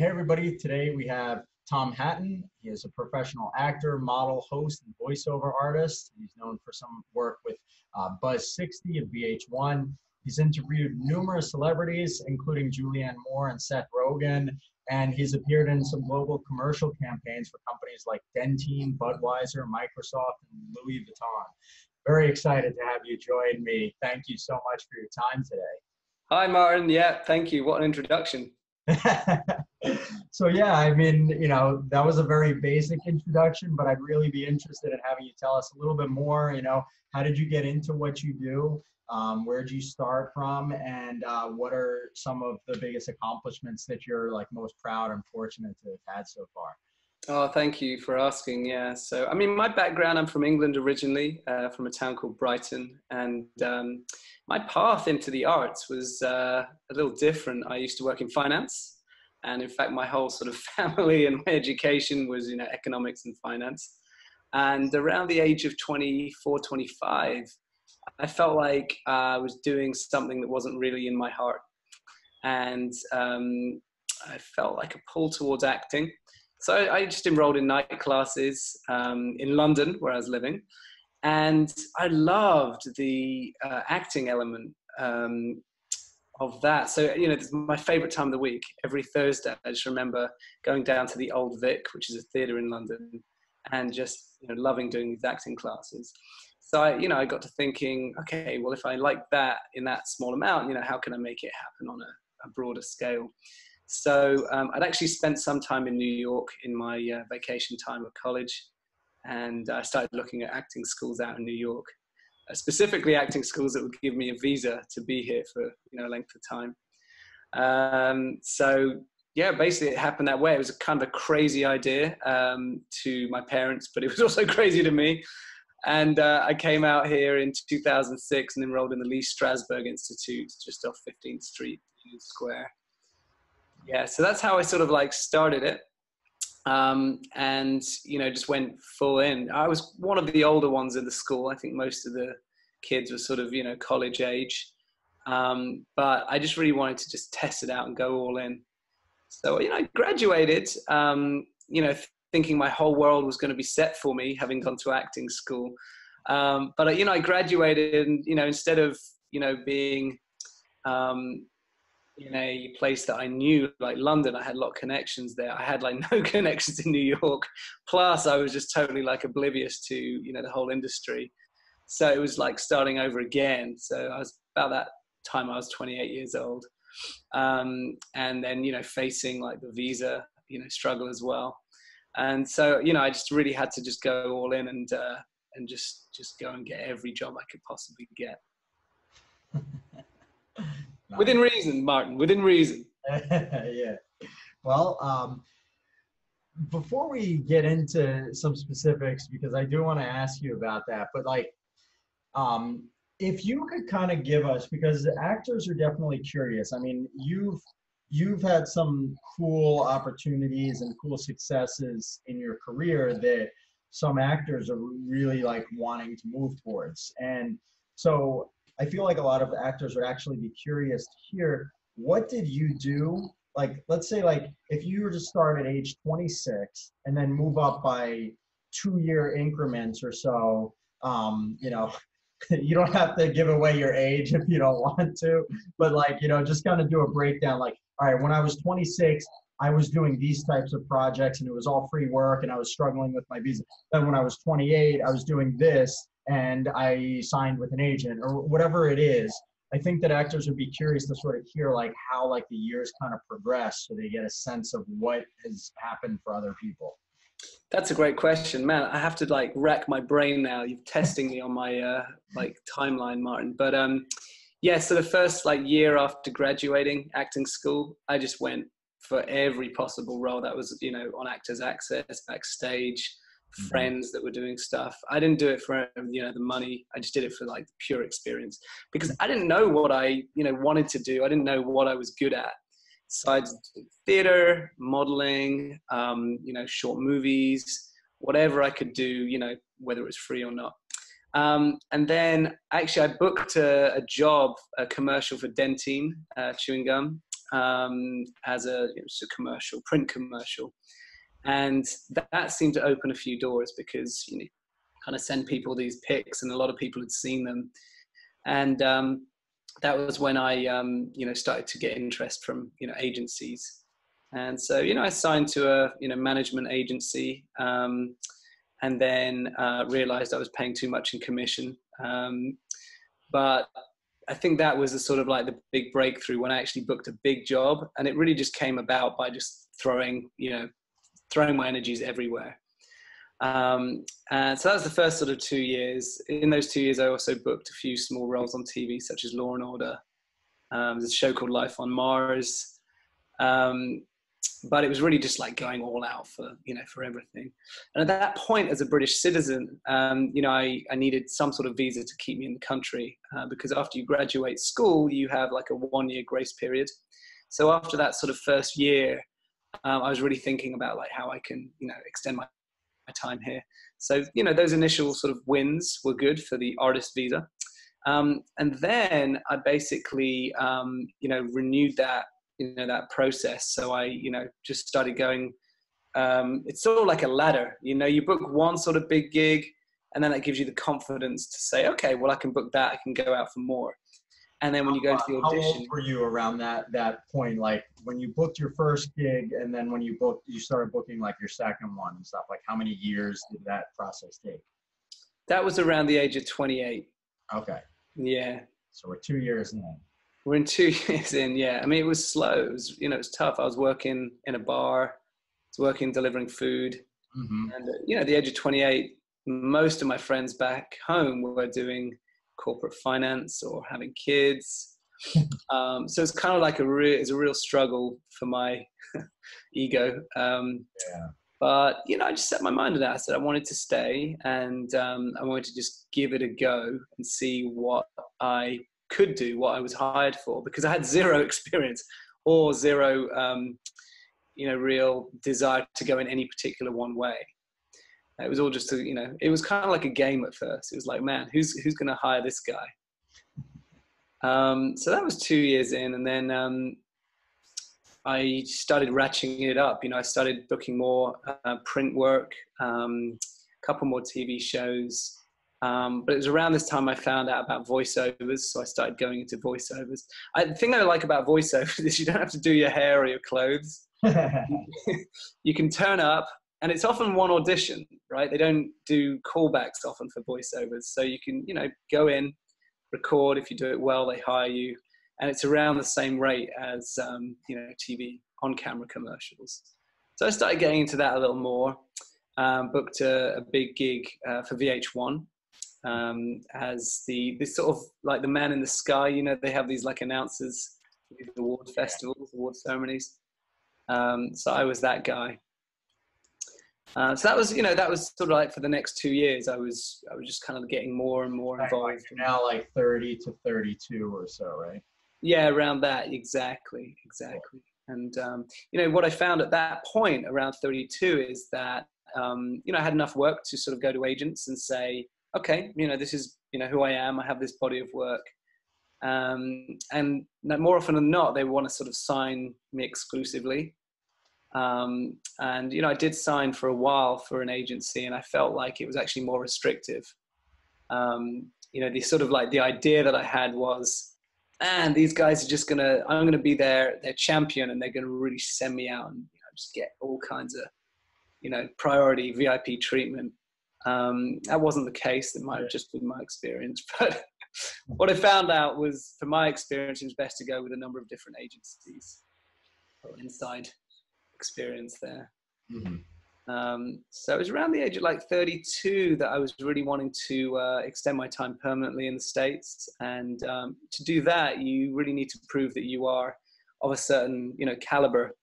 Hey, everybody. Today we have Tom Hatton. He is a professional actor, model, host, and voiceover artist. He's known for some work with uh, Buzz 60 of VH1. He's interviewed numerous celebrities, including Julianne Moore and Seth Rogen, and he's appeared in some global commercial campaigns for companies like Dentyne, Budweiser, Microsoft, and Louis Vuitton. Very excited to have you join me. Thank you so much for your time today. Hi, Martin. Yeah, thank you. What an introduction. so yeah, I mean, you know, that was a very basic introduction, but I'd really be interested in having you tell us a little bit more. You know, how did you get into what you do? Um, where did you start from, and uh, what are some of the biggest accomplishments that you're like most proud and fortunate to have had so far? Oh, thank you for asking. Yeah, so I mean, my background, I'm from England originally, uh, from a town called Brighton, and um, my path into the arts was uh, a little different. I used to work in finance, and in fact, my whole sort of family and my education was, you know, economics and finance. And around the age of 24, 25, I felt like I was doing something that wasn't really in my heart, and um, I felt like a pull towards acting. So I just enrolled in night classes um, in London, where I was living and I loved the uh, acting element um, of that. So you know, it's my favorite time of the week. Every Thursday, I just remember going down to the Old Vic, which is a theatre in London, and just you know, loving doing these acting classes. So I, you know, I got to thinking, okay, well, if I like that in that small amount, you know, how can I make it happen on a, a broader scale? So um, I'd actually spent some time in New York in my uh, vacation time at college, and I started looking at acting schools out in New York, specifically acting schools that would give me a visa to be here for you know a length of time. Um, so yeah, basically it happened that way. It was a kind of a crazy idea um, to my parents, but it was also crazy to me. And uh, I came out here in 2006 and enrolled in the Lee Strasberg Institute just off 15th Street Square. Yeah, so that's how I sort of like started it um, and you know just went full in. I was one of the older ones in the school. I think most of the kids were sort of you know college age, um, but I just really wanted to just test it out and go all in. So you know I graduated, um, you know thinking my whole world was going to be set for me, having gone to acting school. Um, but you know I graduated, and you know instead of you know being um, in a place that I knew, like London, I had a lot of connections there. I had like no connections in New York. Plus, I was just totally like oblivious to you know the whole industry. So it was like starting over again. So I was about that time I was 28 years old, um, and then you know facing like the visa you know struggle as well. And so you know I just really had to just go all in and uh, and just just go and get every job I could possibly get. Within reason, Martin. Within reason. yeah. Well, um, before we get into some specifics, because I do want to ask you about that, but like, um, if you could kind of give us, because actors are definitely curious. I mean, you've you've had some cool opportunities and cool successes in your career that some actors are really like wanting to move towards, and so I feel like a lot of actors would actually be curious to hear what did you do? Like, let's say, like, if you were to start at age 26 and then move up by two year increments or so, um, you know, you don't have to give away your age if you don't want to, but like, you know, just kind of do a breakdown. Like, all right, when I was 26, I was doing these types of projects and it was all free work and I was struggling with my visa. Then when I was 28, I was doing this and I signed with an agent or whatever it is. I think that actors would be curious to sort of hear like how like the years kind of progress so they get a sense of what has happened for other people. That's a great question, man. I have to like rack my brain now. You're testing me on my uh, like timeline, Martin. But um, yeah. So the first like year after graduating acting school, I just went for every possible role that was you know on Actors Access, backstage, Mm-hmm. friends that were doing stuff. I didn't do it for you know the money. I just did it for like pure experience because I didn't know what I you know wanted to do. I didn't know what I was good at. Did theater, modeling, um, you know, short movies, whatever I could do, you know, whether it was free or not. Um, and then actually, I booked a, a, job, a commercial for Dentyne uh, chewing gum um, as a, it was a commercial, print commercial. And that, that seemed to open a few doors because, you know, kind of send people these pics and a lot of people had seen them. And um, that was when I, um, you know, started to get interest from, you know, agencies. And so, you know, I signed to a, you know, management agency um, and then uh, realized I was paying too much in commission. Um, but I think that was sort of like the big breakthrough when I actually booked a big job, and it really just came about by just throwing, you know, throwing my energies everywhere. Um, and so that was the first sort of two years. In those two years, I also booked a few small roles on TV, such as Law and Order. Um, there's a show called Life on Mars. Um, but it was really just like going all out for you know for everything and at that point as a british citizen um, you know I, I needed some sort of visa to keep me in the country uh, because after you graduate school you have like a one year grace period so after that sort of first year um, i was really thinking about like how i can you know extend my, my time here. So you know those initial sort of wins were good for the artist visa. Um, and then i basically um, you know renewed that you know that process. So i you know just started going um, it's sort of like a ladder. You know you book one sort of big gig and then that gives you the confidence to say okay well i can book that. I can go out for more and then when you go to the audition how old were you around that that point like when you booked your first gig and then when you booked you started booking like your second one and stuff like how many years did that process take that was around the age of 28 okay yeah so we're two years in we're in two years in, yeah. I mean, it was slow. It was, you know, it was tough. I was working in a bar. I was working delivering food, mm-hmm. and uh, you know, at the age of 28, most of my friends back home were doing corporate finance or having kids. um, so it's kind of like a real, it's a real struggle for my ego. Um, yeah. But you know, I just set my mind to that. I said I wanted to stay, and um, I wanted to just give it a go and see what I could do what I was hired for because I had zero experience or zero, um, you know, real desire to go in any particular one way. It was all just, a, you know, it was kind of like a game at first. It was like, man, who's who's going to hire this guy? Um, so that was two years in, and then um, I started ratcheting it up. You know, I started booking more uh, print work, um, a couple more TV shows, um, but it was around this time I found out about voiceovers, so I started going into voiceovers. I, the thing I like about voiceovers is you don't have to do your hair or your clothes. you can turn up, and it's often one audition, right? They don't do callbacks often for voiceovers, so you can, you know, go in, record. If you do it well, they hire you, and it's around the same rate as um, you know TV on-camera commercials. So I started getting into that a little more. Um, booked a, a, big gig uh, for VH1 um, as the this sort of like the man in the sky. You know, they have these like announcers, award festivals, award ceremonies. Um, so I was that guy. Uh, so that was, you know, that was sort of like for the next two years. I was, I was just kind of getting more and more involved. Like now, like thirty to thirty-two or so, right? Yeah, around that, exactly, exactly. And um, you know, what I found at that point, around thirty-two, is that um, you know I had enough work to sort of go to agents and say, okay, you know, this is, you know, who I am. I have this body of work. Um, and more often than not, they want to sort of sign me exclusively. Um, and, you know, I did sign for a while for an agency and I felt like it was actually more restrictive. Um, you know, the sort of like the idea that I had was, and these guys are just going to, I'm going to be their, their champion and they're going to really send me out and you know, just get all kinds of, you know, priority VIP treatment. Um, that wasn't the case. It might have just been my experience. But what I found out was, for my experience, it was best to go with a number of different agencies. Inside experience there. Mm-hmm. Um, so it was around the age of like 32 that I was really wanting to uh, extend my time permanently in the States. And um, to do that, you really need to prove that you are of a certain, you know, caliber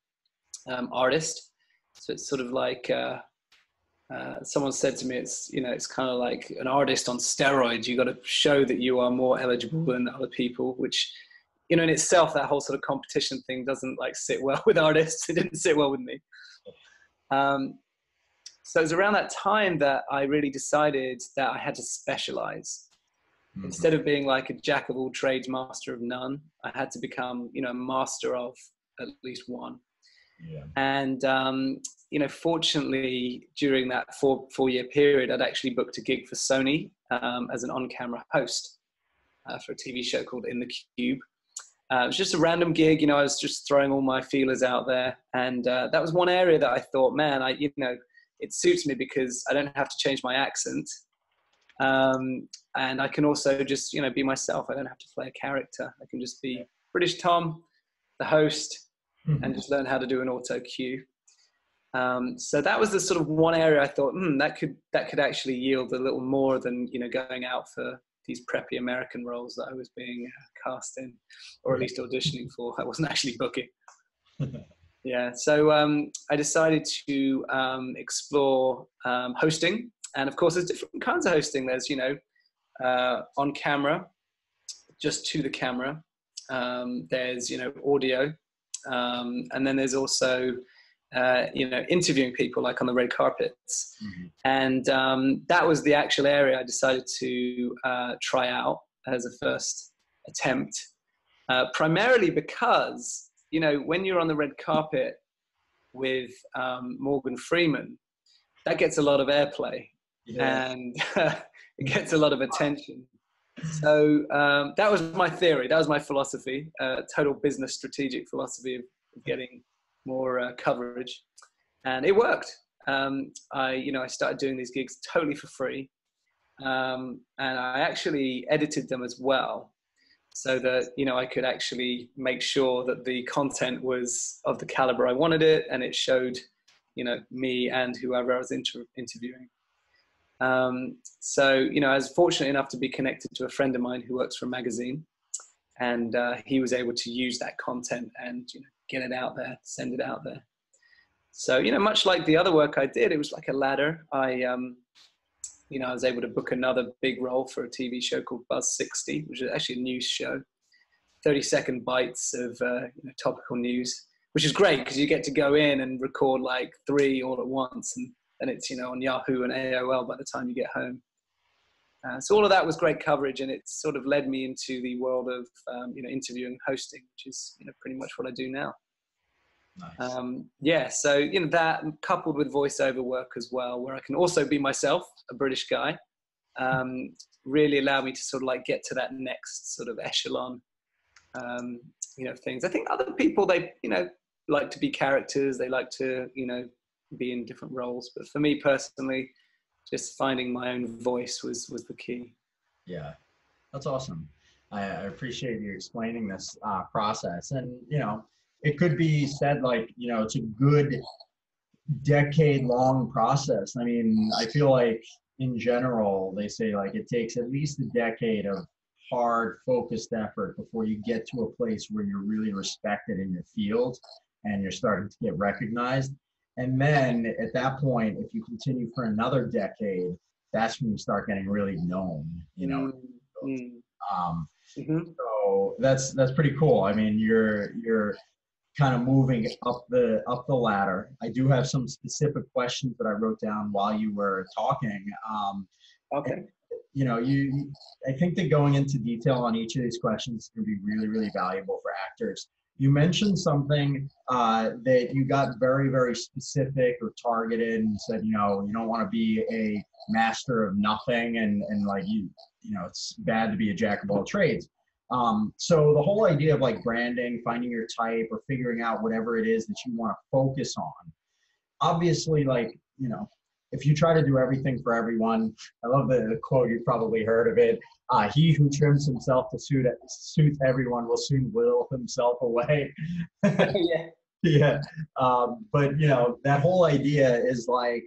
um, artist. So it's sort of like uh, uh, someone said to me, it's you know, it's kind of like an artist on steroids. You got to show that you are more eligible than other people, which you know, in itself, that whole sort of competition thing doesn't like sit well with artists. It didn't sit well with me. Um, so it was around that time that I really decided that I had to specialize. Mm-hmm. Instead of being like a jack of all trades, master of none, I had to become, you know, master of at least one. Yeah. And um, you know, fortunately, during that four four year period, I'd actually booked a gig for Sony um, as an on camera host uh, for a TV show called In the Cube. Uh, it was just a random gig, you know. I was just throwing all my feelers out there, and uh, that was one area that I thought, man, I you know, it suits me because I don't have to change my accent, um, and I can also just you know be myself. I don't have to play a character. I can just be British Tom, the host, Mm-hmm. and just learn how to do an auto cue. Um, so that was the sort of one area I thought, hmm, that could that could actually yield a little more than you know going out for these preppy American roles that I was being uh, cast in, or at least auditioning for. I wasn't actually booking. yeah, so um, I decided to um, explore um, hosting, and of course, there's different kinds of hosting. There's you know uh, on camera, just to the camera. Um, there's you know audio, um, and then there's also uh, you know interviewing people like on the red carpets Mhm. and um, that was the actual area i decided to uh, try out as a first attempt uh, primarily because you know when you're on the red carpet with um, morgan freeman that gets a lot of airplay Yeah. and it gets a lot of attention. So um, that was my theory. That was my philosophy. Uh, total business strategic philosophy of getting more uh, coverage, and it worked. Um, I, you know, I started doing these gigs totally for free, um, and I actually edited them as well, so that you know I could actually make sure that the content was of the caliber I wanted it, and it showed, you know, me and whoever I was inter- interviewing. Um, so, you know, I was fortunate enough to be connected to a friend of mine who works for a magazine, and uh, he was able to use that content and you know, get it out there, send it out there. So, you know, much like the other work I did, it was like a ladder. I, um, you know, I was able to book another big role for a TV show called Buzz 60, which is actually a news show, 30 second bites of uh, you know, topical news, which is great because you get to go in and record like three all at once and and it's you know on Yahoo and AOL by the time you get home. Uh, so all of that was great coverage, and it sort of led me into the world of um, you know interviewing and hosting, which is you know pretty much what I do now. Nice. Um, yeah, so you know that coupled with voiceover work as well, where I can also be myself, a British guy, um, really allowed me to sort of like get to that next sort of echelon. Um, you know things. I think other people they you know like to be characters. They like to you know be in different roles. But for me personally, just finding my own voice was was the key. Yeah, that's awesome. I, appreciate you explaining this uh, process. And, you know, it could be said like, you know, it's a good decade long process. I mean, I feel like in general, they say like it takes at least a decade of hard, focused effort before you get to a place where you're really respected in your field and you're starting to get recognized. And then at that point, if you continue for another decade, that's when you start getting really known, you know. Mm, Um, mhm. so that's that's pretty cool. I mean, you're you're kind of moving up the up the ladder. I do have some specific questions that I wrote down while you were talking. Um, Okay. you know, you I think that going into detail on each of these questions is going to be really really valuable for actors. You mentioned something uh, that you got very very specific or targeted and said, you know, you don't want to be a master of nothing and and like you you know it's bad to be a jack of all trades. Um, so the whole idea of like branding, finding your type, or figuring out whatever it is that you want to focus on. Obviously, like you know, if you try to do everything for everyone, I love the, quote. You've probably heard of it. Uh, he who trims himself to suit suit everyone will soon will himself away. yeah. yeah, um, but you know that whole idea is like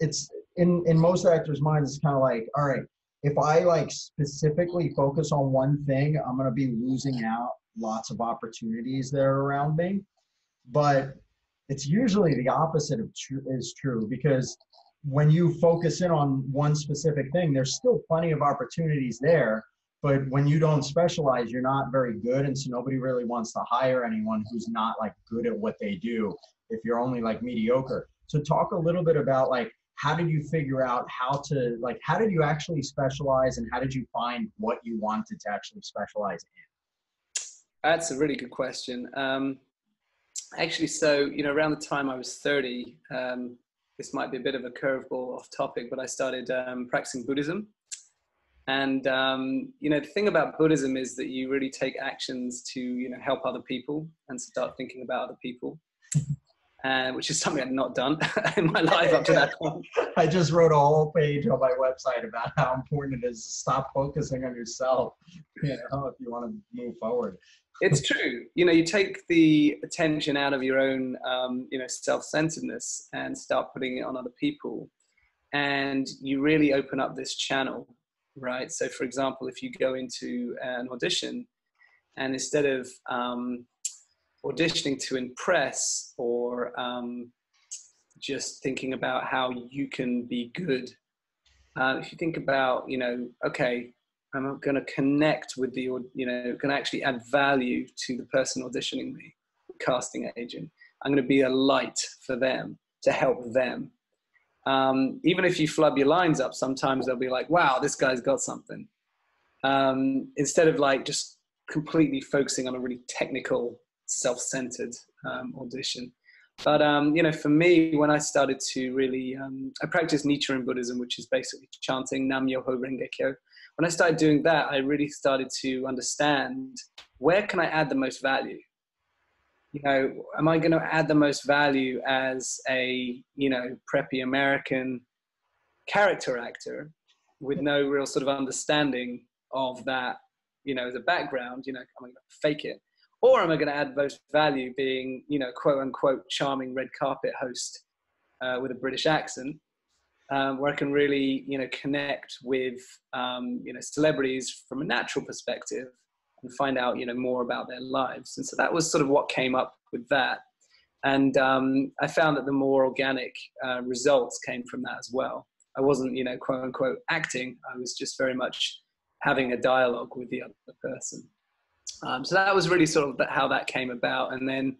it's in in most actors' minds. It's kind of like, all right, if I like specifically focus on one thing, I'm gonna be losing out lots of opportunities that are around me. But it's usually the opposite of true is true because when you focus in on one specific thing, there's still plenty of opportunities there. But when you don't specialize, you're not very good, and so nobody really wants to hire anyone who's not like good at what they do. If you're only like mediocre, so talk a little bit about like how did you figure out how to like how did you actually specialize and how did you find what you wanted to actually specialize in? That's a really good question. Um, actually, so you know, around the time I was 30, um, this might be a bit of a curveball off topic, but I started um, practicing Buddhism. And um, you know, the thing about Buddhism is that you really take actions to you know help other people and start thinking about other people, and which is something I've not done in my life up to that point. I just wrote a whole page on my website about how important it is to stop focusing on yourself, you know, if you want to move forward. It's true. You know, you take the attention out of your own, um, you know, self-centeredness and start putting it on other people, and you really open up this channel right? So, for example, if you go into an audition and instead of um, auditioning to impress or um, just thinking about how you can be good, uh, if you think about, you know, okay, I'm going to connect with the, you know, to actually add value to the person auditioning me, casting agent. I'm going to be a light for them to help them um, even if you flub your lines up, sometimes they'll be like, wow, this guy's got something. Um, instead of like just completely focusing on a really technical, self centered um, audition. But, um, you know, for me, when I started to really, um, I practice Nichiren Buddhism, which is basically chanting Nam Myoho Renge Kyo. When I started doing that, I really started to understand where can I add the most value? you know, am I going to add the most value as a, you know, preppy American character actor with no real sort of understanding of that, you know, as a background, you know, am I going to fake it? Or am I going to add most value being, you know, quote unquote, charming red carpet host uh, with a British accent, um, where I can really, you know, connect with, um, you know, celebrities from a natural perspective and find out you know more about their lives. And so that was sort of what came up with that. And um, i found that the more organic uh, results came from that as well. I wasn't you know quote unquote acting. I was just very much having a dialogue with the other person. Um, so that was really sort of how that came about. And then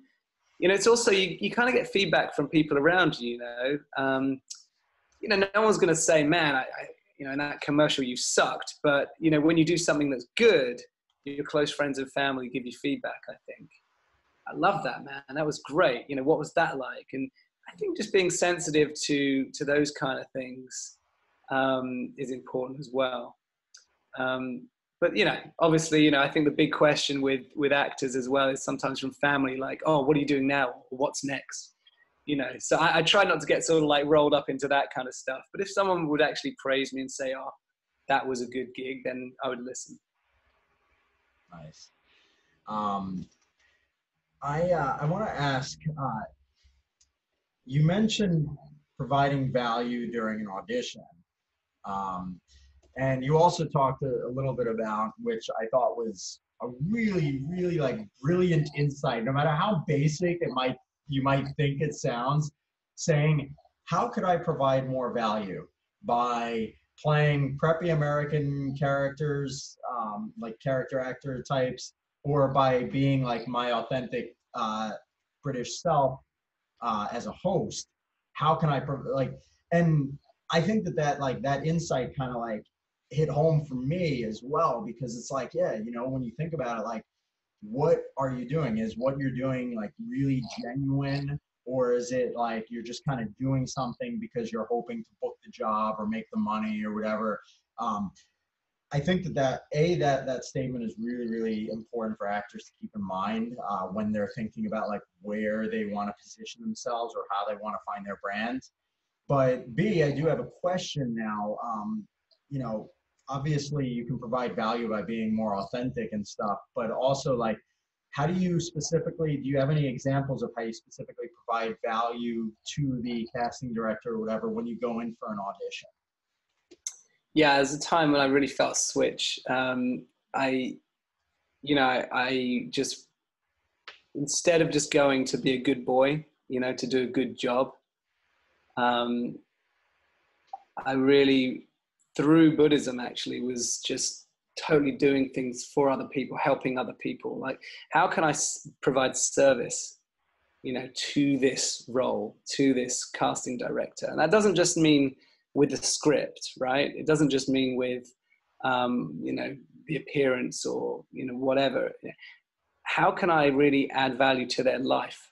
you know it's also you, you kind of get feedback from people around you you know? Um, you know no one's going to say man I, I you know in that commercial you sucked. But you know when you do something that's good your close friends and family give you feedback i think. I love that man. That was great. You know what was that like? And i think just being sensitive to to those kind of things um, is important as well. Um, but you know obviously you know i think the big question with with actors as well is sometimes from family like oh what are you doing now? What's next you know so I, I try not to get sort of like rolled up into that kind of stuff but if someone would actually praise me and say oh that was a good gig then i would listen Nice. Um, I uh, I want to ask. Uh, you mentioned providing value during an audition, um, and you also talked a, a little bit about which I thought was a really really like brilliant insight. No matter how basic it might you might think it sounds, saying how could I provide more value by playing preppy American characters, um, like character actor types, or by being like my authentic uh, British self uh, as a host. How can I like? And I think that that like that insight kind of like hit home for me as well because it's like yeah, you know, when you think about it, like what are you doing? Is what you're doing like really genuine? or is it like you're just kind of doing something because you're hoping to book the job or make the money or whatever um, i think that that a that that statement is really really important for actors to keep in mind uh, when they're thinking about like where they want to position themselves or how they want to find their brand but b i do have a question now um, you know obviously you can provide value by being more authentic and stuff but also like how do you specifically do you have any examples of how you specifically provide value to the casting director or whatever when you go in for an audition? Yeah there's a time when i really felt a switch. Um, i you know I, I just instead of just going to be a good boy you know to do a good job um, i really through buddhism actually was just totally doing things for other people, helping other people. Like, how can I provide service, you know, to this role, to this casting director? And that doesn't just mean with the script, right? It doesn't just mean with, um, you know, the appearance or you know whatever. How can I really add value to their life?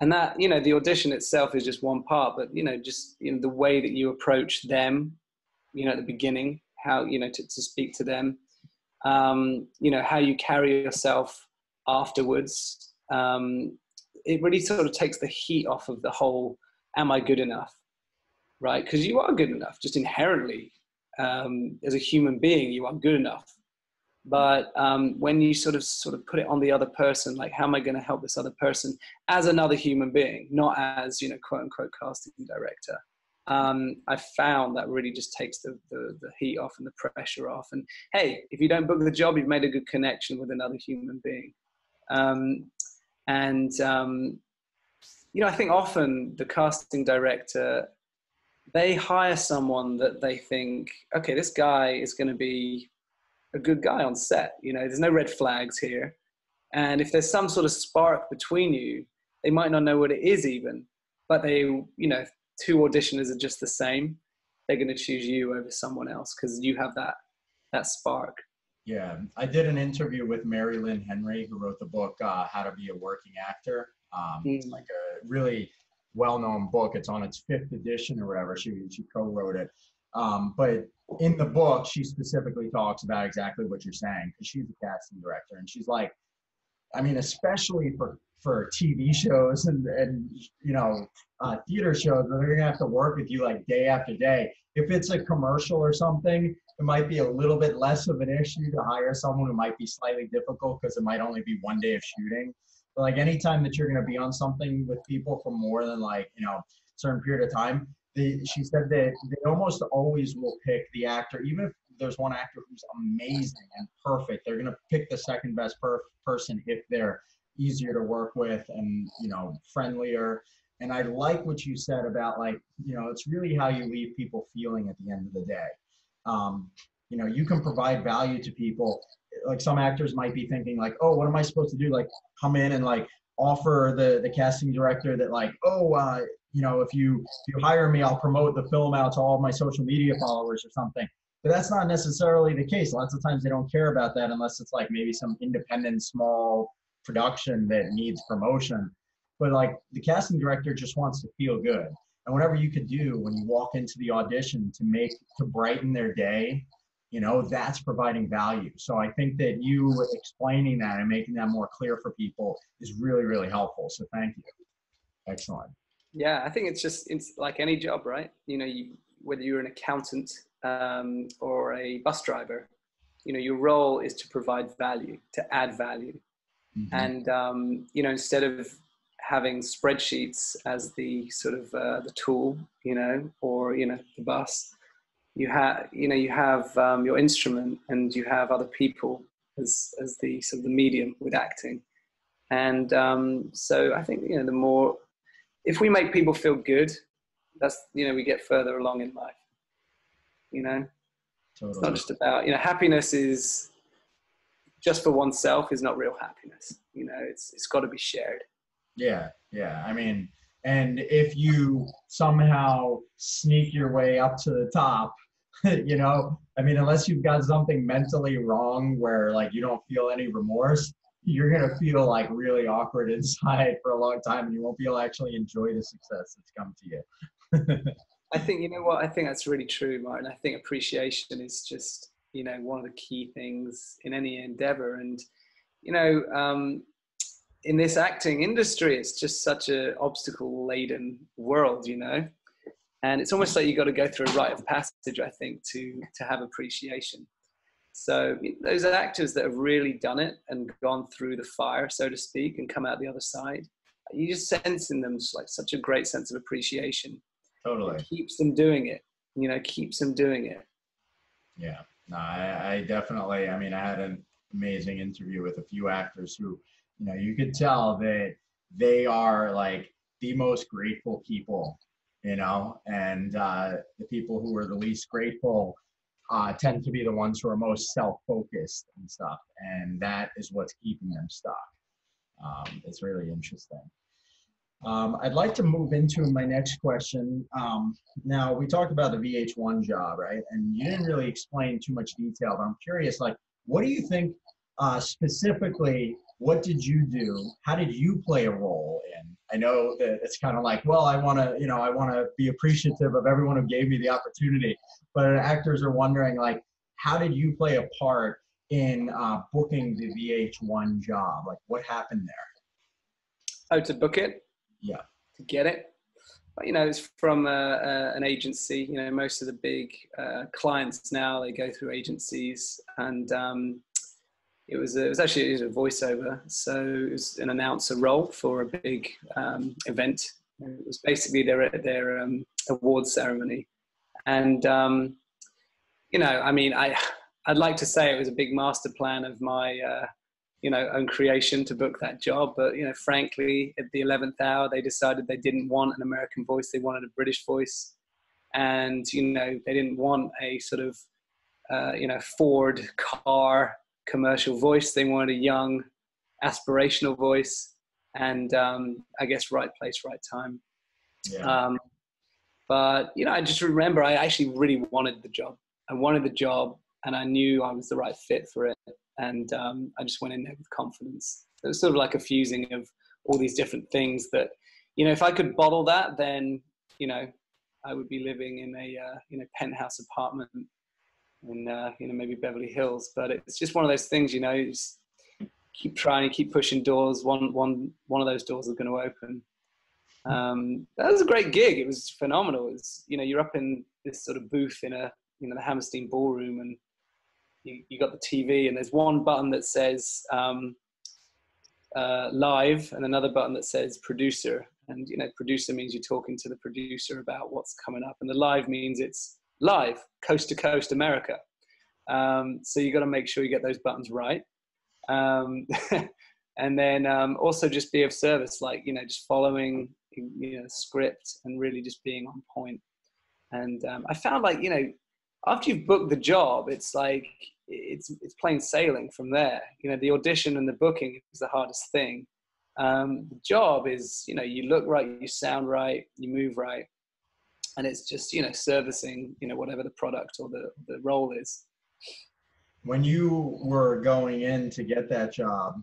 and that you know the audition itself is just one part but you know just you know the way that you approach them you know at the beginning how you know to, to speak to them um, you know how you carry yourself afterwards um, it really sort of takes the heat off of the whole am i good enough? Right? Because you are good enough just inherently um, as a human being you are good enough. But um, when you sort of sort of put it on the other person like how am i going to help this other person as another human being not as you know quote unquote casting director um, i found that really just takes the, the, the heat off and the pressure off and hey if you don't book the job you've made a good connection with another human being um, and um, you know i think often the casting director they hire someone that they think okay this guy is going to be a good guy on set. You know, there's no red flags here. And if there's some sort of spark between you, they might not know what it is even, but they, you know, two auditioners are just the same. They're going to choose you over someone else because you have that that spark. Yeah, I did an interview with Mari Lyn Henry, who wrote the book uh, "How to Be a Working Actor." Um, mm. It's like a really well-known book. It's on its fifth edition or whatever. She she co-wrote it, um, but in the book, she specifically talks about exactly what you're saying because she's a casting director, and she's like, I mean, especially for for TV shows and and you know uh, theater shows, they're gonna have to work with you like day after day. If it's a commercial or something, it might be a little bit less of an issue to hire someone who might be slightly difficult because it might only be one day of shooting. But like anytime that you're gonna be on something with people for more than like you know certain period of time, they, she said that they almost always will pick the actor, even if there's one actor who's amazing and perfect, they're to pick the second best per- person if they're easier to work with and, you know, friendlier. And I like what you said about like, you know, it's really how you leave people feeling at the end of the day. Um, you know, you can provide value to people. Like some actors might be thinking like, oh, what am I supposed to do? Like come in and like offer the the casting director that like, oh, uh, you know, if you if you hire me, I'll promote the film out to all my social media followers or something. But that's not necessarily the case. Lots of times they don't care about that unless it's like maybe some independent small production that needs promotion. But like the casting director just wants to feel good. And whatever you could do when you walk into the audition to make to brighten their day, you know, that's providing value. So I think that you explaining that and making that more clear for people is really, really helpful. So thank you. Excellent. Yeah, I think it's just it's like any job, right? You know, you, whether you're an accountant um, or a bus driver, you know, your role is to provide value, to add value, mm-hmm. and um, you know, instead of having spreadsheets as the sort of uh, the tool, you know, or you know, the bus, you have you know you have um, your instrument and you have other people as as the sort of the medium with acting, and um, so I think you know the more if we make people feel good, that's you know we get further along in life. You know, totally. it's not just about you know happiness is just for oneself is not real happiness. You know, it's it's got to be shared. Yeah, yeah. I mean, and if you somehow sneak your way up to the top, you know, I mean, unless you've got something mentally wrong where like you don't feel any remorse, you're going to feel like really awkward inside for a long time and you won't be able to actually enjoy the success that's come to you. I think, you know what, I think that's really true, Martin. I think appreciation is just, you know, one of the key things in any endeavor. And, you know, um, in this acting industry, it's just such a obstacle laden world, you know, and it's almost like you got to go through a rite of passage, I think, to, to have appreciation. So those actors that have really done it and gone through the fire, so to speak, and come out the other side, you just sense in them like such a great sense of appreciation. Totally. It keeps them doing it, you know, keeps them doing it. Yeah, no, I, I definitely, I mean, I had an amazing interview with a few actors who, you know, you could tell that they are like the most grateful people, you know, and uh, the people who are the least grateful uh, tend to be the ones who are most self-focused and stuff, and that is what's keeping them stuck. Um, it's really interesting. Um, I'd like to move into my next question. Um, now, we talked about the VH1 job, right? And you didn't really explain too much detail, but I'm curious, like, what do you think uh, specifically, what did you do? How did you play a role in I know that it's kind of like, well, I want to, you know, I want to be appreciative of everyone who gave me the opportunity. But actors are wondering, like, how did you play a part in uh, booking the VH1 job? Like, what happened there? Oh, to book it? Yeah. To get it? you know, it's from an agency. You know, most of the big uh, clients now they go through agencies, and um, it was a, it was actually it was a voiceover, so it was an announcer role for a big um, event. It was basically their their um, award ceremony, and um, you know, I mean, I I'd like to say it was a big master plan of my uh, you know own creation to book that job. But you know frankly at the 11th hour they decided they didn't want an american voice. They wanted a british voice. And you know they didn't want a sort of uh, you know ford car commercial voice. They wanted a young aspirational voice and um, i guess right place right time. Yeah. um, but you know i just remember i actually really wanted the job. I wanted the job and i knew i was the right fit for it and um, I just went in there with confidence. It was sort of like a fusing of all these different things that, you know, if I could bottle that, then you know, I would be living in a uh, you know penthouse apartment in uh, you know maybe Beverly Hills. But it's just one of those things, you know, you just keep trying, keep pushing doors. One one one of those doors is going to open. Um, that was a great gig. It was phenomenal. It's you know you're up in this sort of booth in a you know the Hammerstein Ballroom and you, you got the TV and there's one button that says um, uh, live and another button that says producer. And you know, producer means you're talking to the producer about what's coming up, and the live means it's live, coast to coast America. Um, so you got to make sure you get those buttons right. Um, and then um, also just be of service, like you know, just following you know script and really just being on point. And um, I found like you know, after you've booked the job, it's like it's it's plain sailing from there. You know, the audition and the booking is the hardest thing. Um, the job is, you know, you look right, you sound right, you move right, and it's just you know servicing, you know, whatever the product or the the role is. When you were going in to get that job,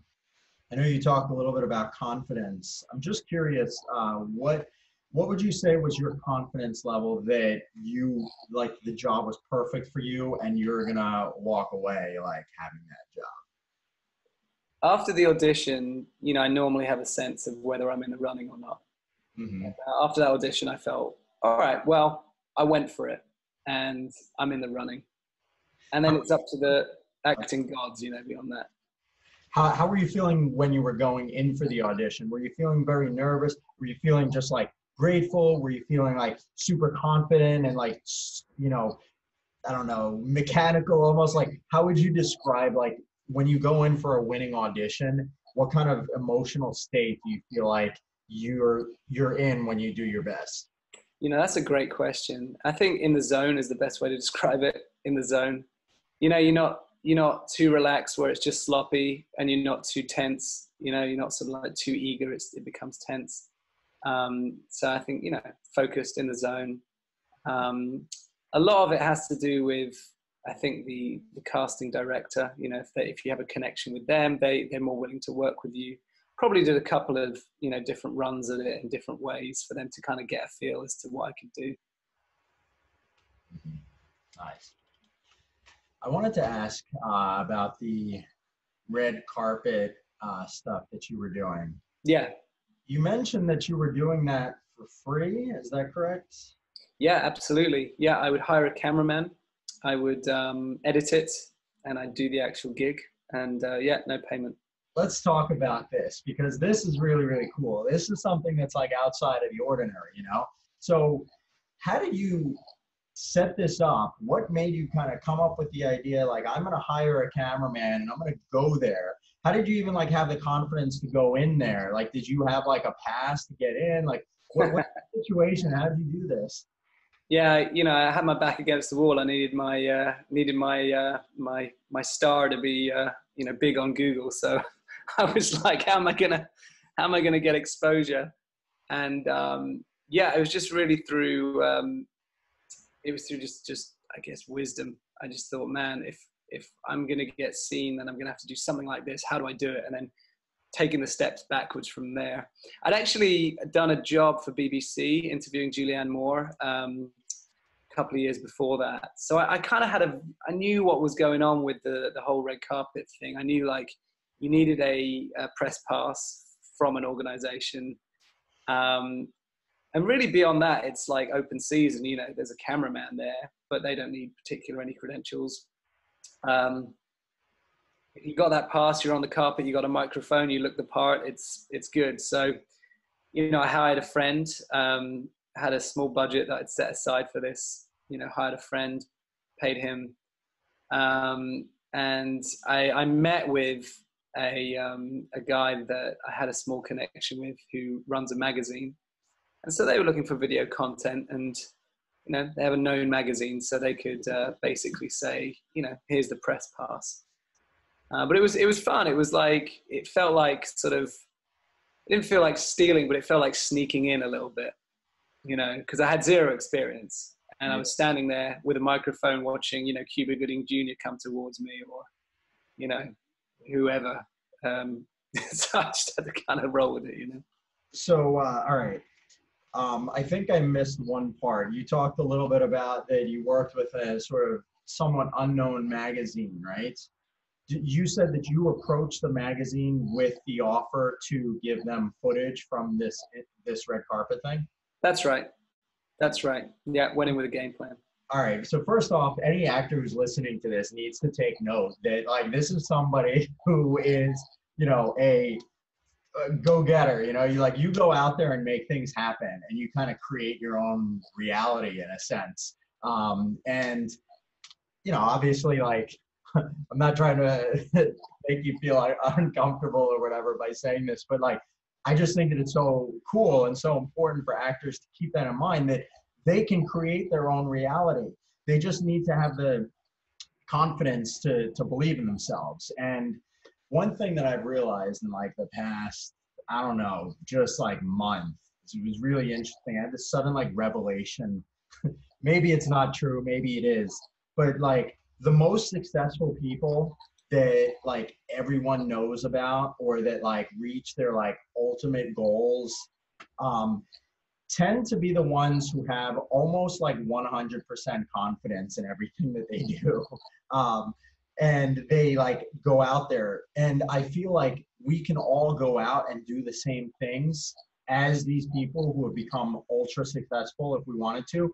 I know you talked a little bit about confidence. I'm just curious, uh, what what would you say was your confidence level that you like the job was perfect for you and you're gonna walk away like having that job? After the audition you know i normally have a sense of whether i'm in the running or not. Mm-hmm. after that audition i felt all right well i went for it and i'm in the running. And then it's up to the acting gods you know beyond that. How, how were you feeling when you were going in for the audition? Were you feeling very nervous? Were you feeling just like grateful? Were you feeling like super confident and like, you know, I don't know, mechanical almost? Like, how would you describe like when you go in for a winning audition? What kind of emotional state do you feel like you're you're in when you do your best? You know, that's a great question. I think in the zone is the best way to describe it. In the zone, you know, you're not you're not too relaxed where it's just sloppy, and you're not too tense. You know, you're not sort of like too eager; it's, it becomes tense um, so I think you know, focused in the zone. Um, a lot of it has to do with I think the the casting director. You know, if they, if you have a connection with them, they they're more willing to work with you. Probably did a couple of you know different runs at it in different ways for them to kind of get a feel as to what I could do. Mm-hmm. Nice. I wanted to ask uh, about the red carpet uh, stuff that you were doing. Yeah you mentioned that you were doing that for free. Is that correct? Yeah, absolutely. Yeah, I would hire a cameraman. I would um, edit it, and I'd do the actual gig. And uh, yeah, no payment. Let's talk about this because this is really really cool. This is something that's like outside of the ordinary, you know. So, how did you set this up? What made you kind of come up with the idea like I'm going to hire a cameraman and I'm going to go there how did you even like have the confidence to go in there? Like, did you have like a pass to get in? Like, what, what situation? How did you do this? Yeah, you know, I had my back against the wall. I needed my uh, needed my uh, my my star to be uh, you know big on Google. So I was like, how am I gonna how am I gonna get exposure? And um, yeah, it was just really through um, it was through just just I guess wisdom. I just thought, man, if if I'm going to get seen, then I'm going to have to do something like this. How do I do it? And then taking the steps backwards from there. I'd actually done a job for BBC interviewing Julianne Moore um, a couple of years before that. So I, I kind of had a, I knew what was going on with the, the whole red carpet thing. I knew like you needed a, a press pass from an organization. Um, and really beyond that, it's like open season, you know, there's a cameraman there, but they don't need particular any credentials. Um, you got that pass, you're on the carpet, you got a microphone, you look the part, it's it's good. So, you know, I hired a friend, um, had a small budget that I'd set aside for this. You know, hired a friend, paid him, um, and I, I met with a um, a guy that I had a small connection with who runs a magazine, and so they were looking for video content and. You know, they have a known magazine, so they could uh, basically say, you know, here's the press pass uh, but it was it was fun. It was like it felt like sort of it didn't feel like stealing, but it felt like sneaking in a little bit, you know, because I had zero experience and I was standing there with a microphone watching, you know, Cuba Gooding Jr. come towards me or, you know, whoever. Um, so I just had to kind of roll with it, you know. So, uh, all right. Um, I think I missed one part. You talked a little bit about that you worked with a sort of somewhat unknown magazine, right? you said that you approached the magazine with the offer to give them footage from this this red carpet thing. That's right. That's right. Yeah, went in with a game plan. All right. So first off, any actor who's listening to this needs to take note that like this is somebody who is, you know, a, a go-getter. You know, you like you go out there and make things happen, and you kind of create your own reality in a sense. Um, and you know, obviously, like I'm not trying to make you feel uncomfortable or whatever by saying this, but like, I just think that it's so cool and so important for actors to keep that in mind that they can create their own reality. They just need to have the confidence to, to believe in themselves. And one thing that I've realized in like the past, I don't know, just like month, it was really interesting. I had this sudden like revelation. maybe it's not true, maybe it is, but like the most successful people that like everyone knows about or that like reach their like ultimate goals um, tend to be the ones who have almost like 100% confidence in everything that they do um, and they like go out there and i feel like we can all go out and do the same things as these people who have become ultra successful if we wanted to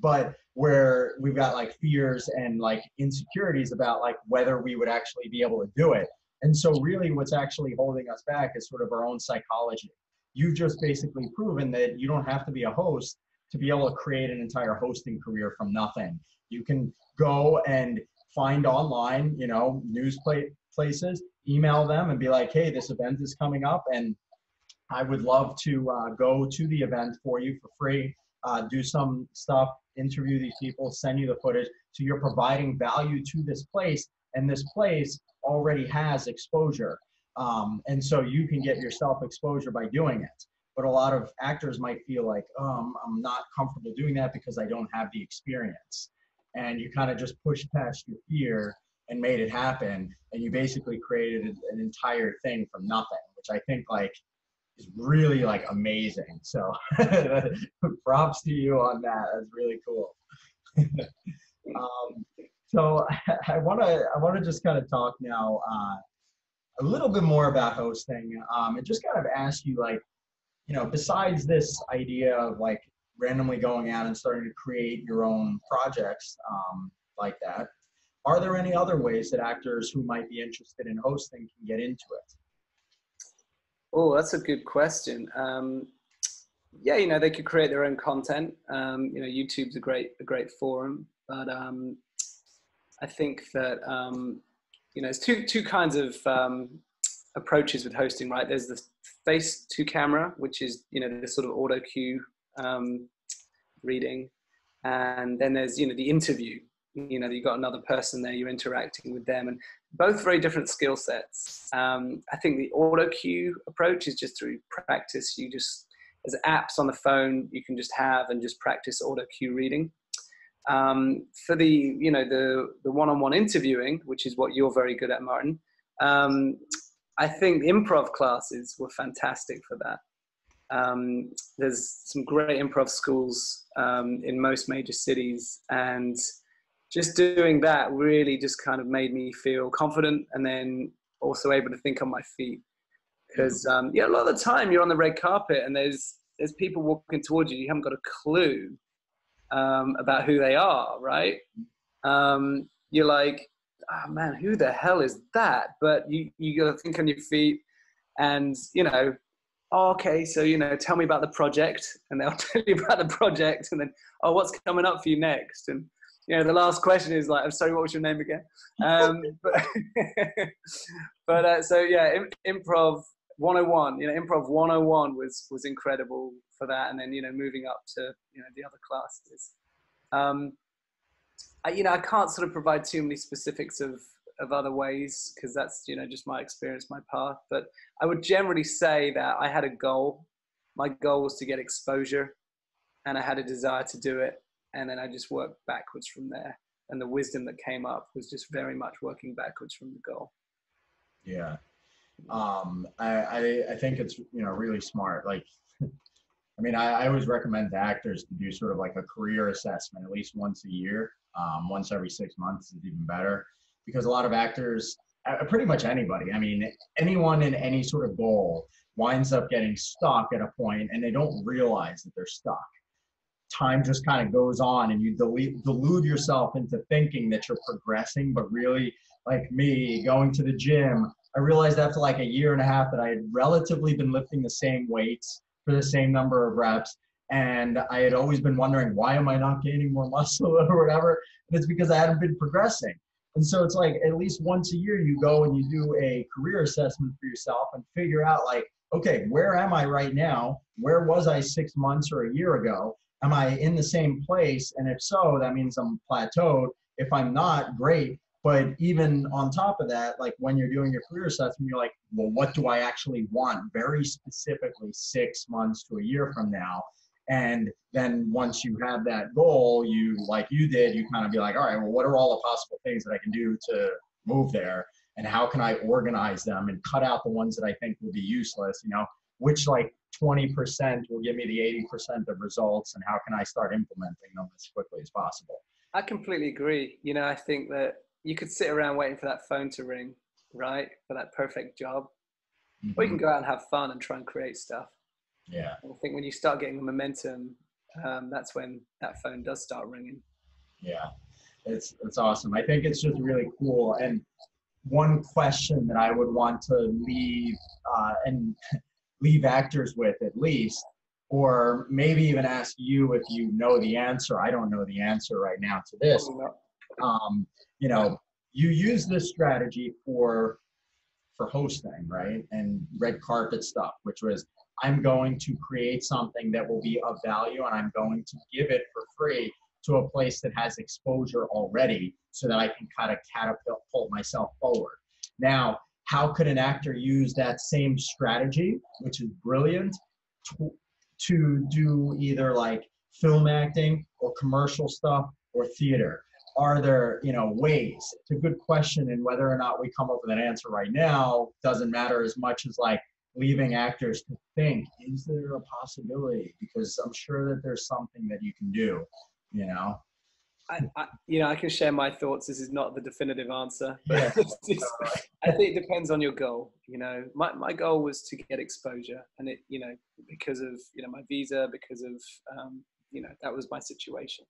but where we've got like fears and like insecurities about like whether we would actually be able to do it. And so really what's actually holding us back is sort of our own psychology. You've just basically proven that you don't have to be a host to be able to create an entire hosting career from nothing. You can go and find online, you know, news places, email them and be like, hey, this event is coming up and I would love to uh, go to the event for you for free, uh, do some stuff interview these people, send you the footage. So you're providing value to this place, and this place already has exposure. Um, and so you can get yourself exposure by doing it. But a lot of actors might feel like, um, I'm not comfortable doing that because I don't have the experience. And you kind of just pushed past your fear and made it happen. And you basically created an entire thing from nothing, which I think like is really like amazing. So props to you on that. That's really cool. um, so I want to I want to just kind of talk now uh, a little bit more about hosting um, and just kind of ask you like you know besides this idea of like randomly going out and starting to create your own projects um, like that are there any other ways that actors who might be interested in hosting can get into it Oh, that's a good question. Um, yeah, you know, they could create their own content. Um, you know, YouTube's a great, a great forum, but um, I think that um, you know, it's two two kinds of um, approaches with hosting, right? There's the face to camera, which is you know the sort of auto cue um, reading, and then there's you know the interview. You know, you've got another person there, you're interacting with them, and both very different skill sets. Um, I think the auto cue approach is just through practice. You just, there's apps on the phone you can just have and just practice auto cue reading. Um, for the, you know, the, the one-on-one interviewing, which is what you're very good at, Martin, um, I think improv classes were fantastic for that. Um, there's some great improv schools um, in most major cities, and just doing that really just kind of made me feel confident, and then also able to think on my feet. Because um, yeah, a lot of the time you're on the red carpet, and there's there's people walking towards you. You haven't got a clue um, about who they are, right? Um, you're like, oh man, who the hell is that? But you you got to think on your feet, and you know oh, okay, so, you know, tell me about the project. And they'll tell you about the project. And then, oh, what's coming up for you next? And, you know, the last question is like, I'm sorry, what was your name again? Um, but, but uh, so, yeah, improv 101, you know, improv 101 was, was incredible for that. And then, you know, moving up to, you know, the other classes. Um, I, you know, I can't sort of provide too many specifics of of other ways because that's you know just my experience my path. But i would generally say that i had a goal. My goal was to get exposure and i had a desire to do it and then i just worked backwards from there. And the wisdom that came up was just very much working backwards from the goal. Yeah. Um i i, I think it's you know really smart. Like I mean, I, I, always recommend to actors to do sort of like a career assessment at least once a year. Um, once every six months is even better because a lot of actors, uh, pretty much anybody, I mean, anyone in any sort of goal winds up getting stuck at a point and they don't realize that they're stuck. Time just kind of goes on and you delete, delude yourself into thinking that you're progressing, but really, like me, going to the gym, I realized after like a year and a half that I had relatively been lifting the same weights for the same number of reps. And I had always been wondering, why am I not gaining more muscle or whatever? And it's because I hadn't been progressing. And so it's like at least once a year you go and you do a career assessment for yourself and figure out like, okay, where am I right now? Where was I six months or a year ago? Am I in the same place? And if so, that means I'm plateaued. If I'm not, great. But even on top of that, like when you're doing your career assessment, you're like, well, what do I actually want? Very specifically, six months to a year from now. And then once you have that goal, you like you did, you kind of be like, all right, well, what are all the possible things that I can do to move there? And how can I organize them and cut out the ones that I think will be useless? You know, which like 20% will give me the 80% of results and how can I start implementing them as quickly as possible? I completely agree. You know, I think that you could sit around waiting for that phone to ring, right? For that perfect job. Mm-hmm. Or you can mm-hmm. go out and have fun and try and create stuff. Yeah. I think when you start getting the momentum, um, that's when that phone does start ringing. Yeah, it's it's awesome. I think it's just really cool. And one question that I would want to leave uh, and leave actors with at least, or maybe even ask you if you know the answer. I don't know the answer right now to this. Um, you know, you use this strategy for for hosting, right? And red carpet stuff, which was I'm going to create something that will be of value and I'm going to give it for free to a place that has exposure already so that I can kind of catapult myself forward. Now, how could an actor use that same strategy, which is brilliant, to, to do either like film acting or commercial stuff or theater? Are there, you know, ways? It's a good question, and whether or not we come up with an answer right now doesn't matter as much as like leaving actors to think, is there a possibility? Because I'm sure that there's something that you can do, you know? I, I, you know, I can share my thoughts. This is not the definitive answer, but yeah. I think it depends on your goal. You know, my, my goal was to get exposure, and it, you know, because of you know my visa, because of um, you know that was my situation.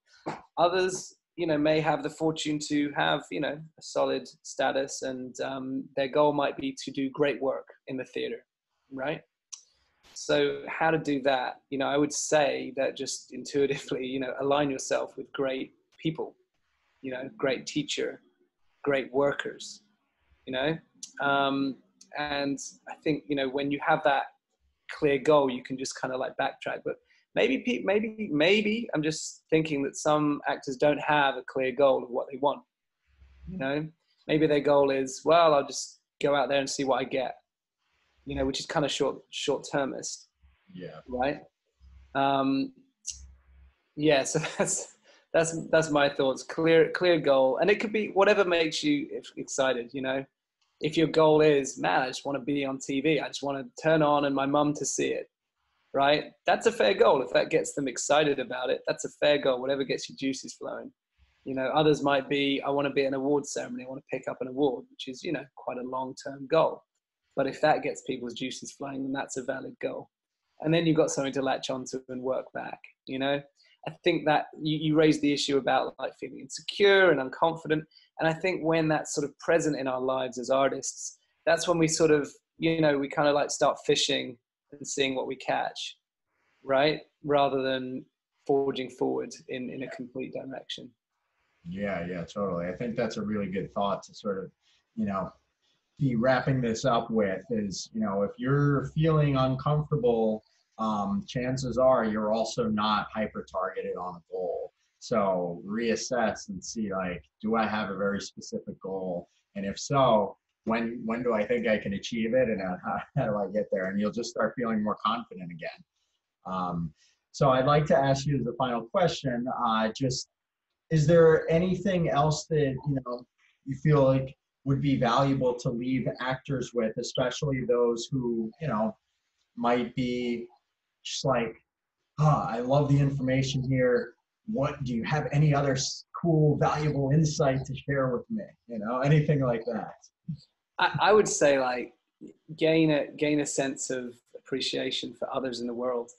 Others, you know, may have the fortune to have you know a solid status, and um, their goal might be to do great work in the theater right? So how to do that? You know, I would say that just intuitively, you know, align yourself with great people, you know, great teacher, great workers, you know, um, and I think you know when you have that clear goal, you can just kind of like backtrack. But maybe, maybe, maybe I'm just thinking that some actors don't have a clear goal of what they want. You know, maybe their goal is, well, I'll just go out there and see what I get you know, which is kind of short short termist. Yeah. Right. Um, yeah. So that's that's that's my thoughts. Clear clear goal, and it could be whatever makes you excited. You know, if your goal is, man, I just want to be on TV, I just want to turn on and my mum to see it, right? That's a fair goal. If that gets them excited about it, that's a fair goal, whatever gets your juices flowing. You know, others might be, I want to be at an award ceremony, I want to pick up an award, which is, you know, quite a long term goal. But if that gets people's juices flowing, then that's a valid goal. And then you've got something to latch onto and work back, you know? I think that you, you raised the issue about like feeling insecure and unconfident. And I think when that's sort of present in our lives as artists, that's when we sort of, you know, we kind of like start fishing and seeing what we catch, right? Rather than forging forward in, in a complete direction. Yeah, yeah, totally. I think that's a really good thought to sort of, you know, be wrapping this up with is, you know, if you're feeling uncomfortable, um, chances are you're also not hyper targeted on a goal. So reassess and see like, do I have a very specific goal? And if so, when when do I think I can achieve it, and how, how do I get there? And you'll just start feeling more confident again. Um, so I'd like to ask you a final question, uh, just is there anything else that you know you feel like would be valuable to leave actors with, especially those who you know might be just like, oh, I love the information here. What do you have any other cool, valuable insight to share with me? You know, anything like that. I, I would say like gain a gain a sense of appreciation for others in the world.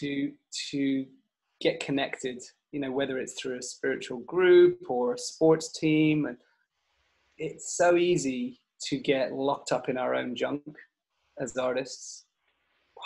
To to get connected you know whether it's through a spiritual group or a sports team and it's so easy to get locked up in our own junk as artists.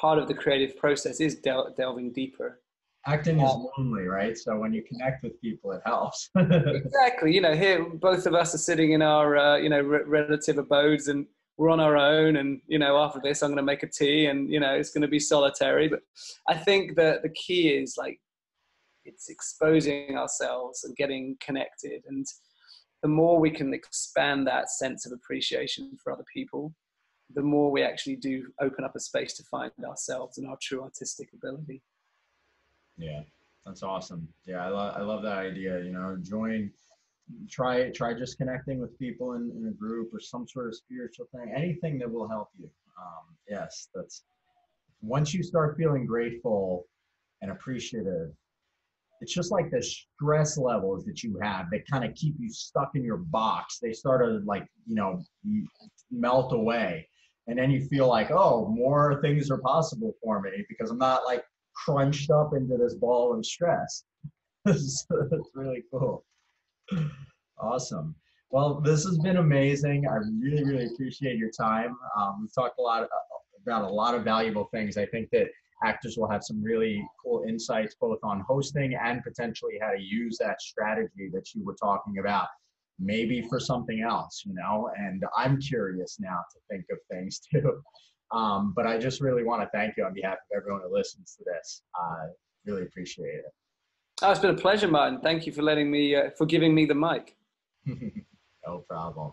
Part of the creative process is del- delving deeper. Acting is lonely right? So when you connect with people it helps. Exactly you know here both of us are sitting in our uh, you know re- relative abodes and we're on our own and you know after this i'm going to make a tea and you know it's going to be solitary. But i think that the key is like it's exposing ourselves and getting connected and the more we can expand that sense of appreciation for other people the more we actually do open up a space to find ourselves and our true artistic ability. Yeah that's awesome. Yeah i, lo- I love that idea you know join try try just connecting with people in, in a group or some sort of spiritual thing anything that will help you. Um, yes that's once you start feeling grateful and appreciative it's just like the stress levels that you have that kind of keep you stuck in your box. They start to like, you know, melt away. And then you feel like, oh, more things are possible for me because I'm not like crunched up into this ball of stress. That's really cool. Awesome. Well, this has been amazing. I really, really appreciate your time. Um, we've talked a lot about a lot of valuable things. I think that actors will have some really cool insights both on hosting and potentially how to use that strategy that you were talking about maybe for something else you know? And i'm curious now to think of things too. Um, but i just really want to thank you on behalf of everyone who listens to this. Uh, really appreciate it. Oh, it's been a pleasure martin. Thank you for letting me uh, for giving me the mic. No problem